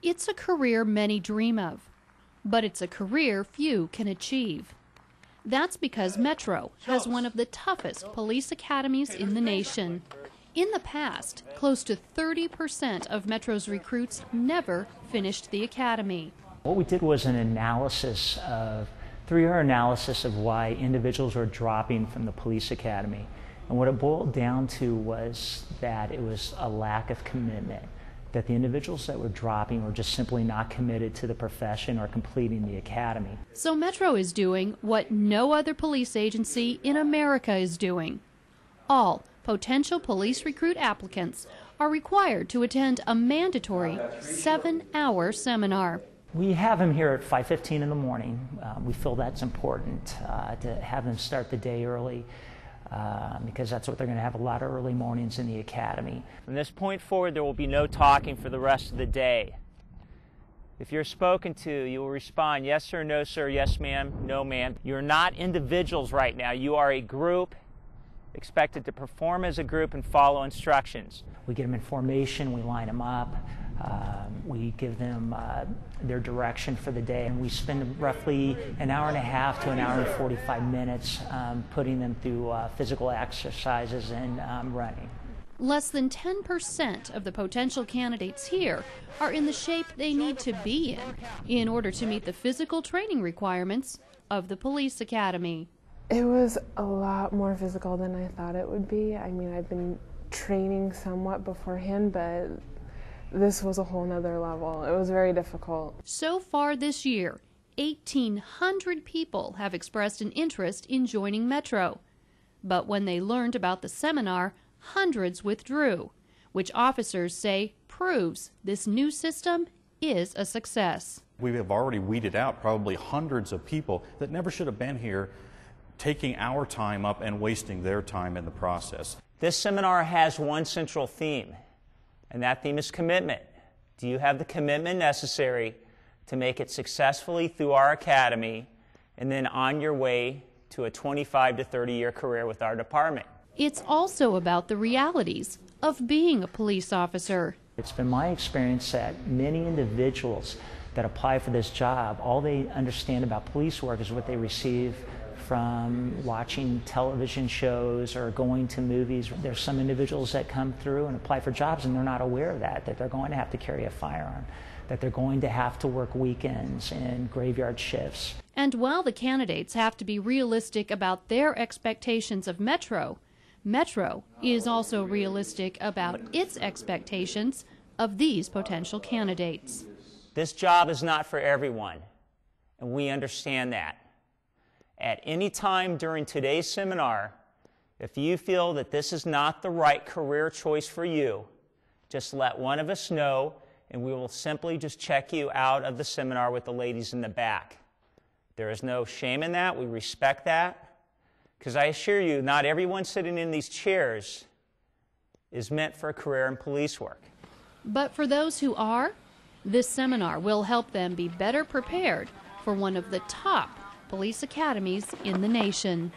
It's a career many dream of, but it's a career few can achieve. That's because Metro has one of the toughest police academies in the nation. In the past, close to 30% of Metro's recruits never finished the academy. What we did was an analysis of, three-year analysis of why individuals were dropping from the police academy. And what it boiled down to was that it was a lack of commitment that the individuals that were dropping were just simply not committed to the profession or completing the academy. So Metro is doing what no other police agency in America is doing. All potential police recruit applicants are required to attend a mandatory seven-hour seminar. We have them here at 5.15 in the morning. Uh, we feel that's important uh, to have them start the day early uh, because that's what they're going to have a lot of early mornings in the academy. From this point forward, there will be no talking for the rest of the day. If you're spoken to, you will respond yes, sir, no, sir, yes, ma'am, no, ma'am. You're not individuals right now. You are a group expected to perform as a group and follow instructions. We get them in formation, we line them up. Um, we give them uh, their direction for the day, and we spend roughly an hour and a half to an hour and 45 minutes um, putting them through uh, physical exercises and um, running. Less than 10% of the potential candidates here are in the shape they need to be in in order to meet the physical training requirements of the police academy. It was a lot more physical than I thought it would be. I mean, I've been training somewhat beforehand, but this was a whole nother level. It was very difficult. So far this year, 1,800 people have expressed an interest in joining Metro. But when they learned about the seminar, hundreds withdrew, which officers say proves this new system is a success. We have already weeded out probably hundreds of people that never should have been here, taking our time up and wasting their time in the process. This seminar has one central theme and that theme is commitment. Do you have the commitment necessary to make it successfully through our academy and then on your way to a 25 to 30 year career with our department? It's also about the realities of being a police officer. It's been my experience that many individuals that apply for this job, all they understand about police work is what they receive from watching television shows or going to movies. There's some individuals that come through and apply for jobs and they're not aware of that, that they're going to have to carry a firearm, that they're going to have to work weekends and graveyard shifts. And while the candidates have to be realistic about their expectations of Metro, Metro is also realistic about its expectations of these potential candidates. This job is not for everyone, and we understand that at any time during today's seminar, if you feel that this is not the right career choice for you, just let one of us know and we will simply just check you out of the seminar with the ladies in the back. There is no shame in that. We respect that. Because I assure you, not everyone sitting in these chairs is meant for a career in police work. But for those who are, this seminar will help them be better prepared for one of the top police academies in the nation.